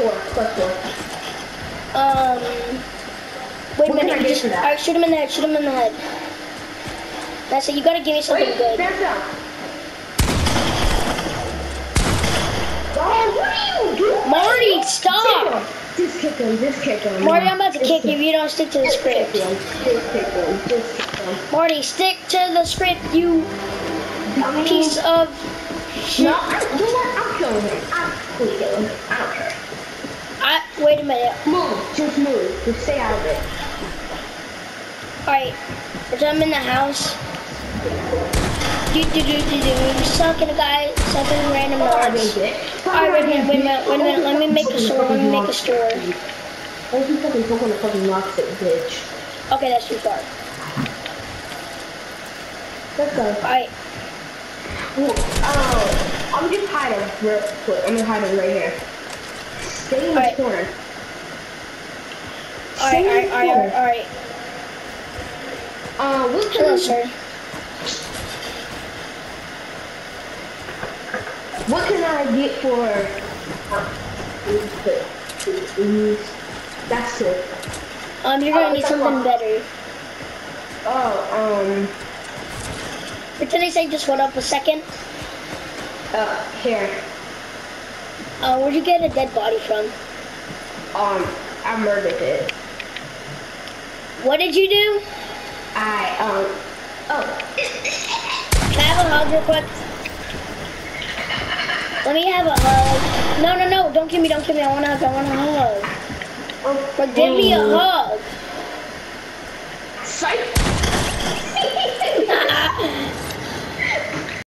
four. Plus four. Um. Wait a What minute. Just, all right, shoot him in the head. Shoot him in the head. That's it. You gotta give me something Wait, good. stand down. Oh, what are you doing? Marty, stop! Just kick him. Just kick him. Marty, I'm about to Just kick you if you don't stick to the script. Just kick him. Just kick him. Marty, stick to the script, you piece of No, shit. I, you know what? I'm killing him. I'm gonna him. I don't care. Wait a minute. Move. Just move. Just stay out of it. Alright. I'm in the house. Do do do do do. Sucking a guy, sucking random I yards. made it. Alright, wait a minute, wait a minute, wait a minute. Let me make a store. Let me make a store. Why is he fucking poking a fucking rock stick, bitch? Okay, that's too far. Let's go. Alright. Oh, I'm just hiding. I'm gonna hide him right here. Stay in the corner. Alright, alright, alright, alright. Uh, what Hello, can, sir. what can I get for? That's it. Um, you're gonna need something better. Oh, um, Pretend I say just hold up a second. uh, here. Uh, where'd you get a dead body from? Um, I murdered it. What did you do? I, um, oh, Can I have a hug real quick? Let me have a hug. No, no, no, don't give me, don't give me. I want to hug, I want to hug. oh, But give me a hug.